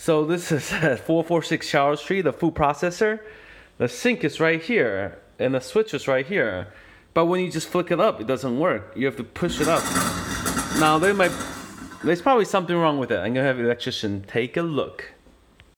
So this is 446 Charles Street, the food processor. The sink is right here, and the switch is right here. But when you just flick it up, it doesn't work. You have to push it up. Now there might, there's probably something wrong with it. I'm gonna have the electrician take a look.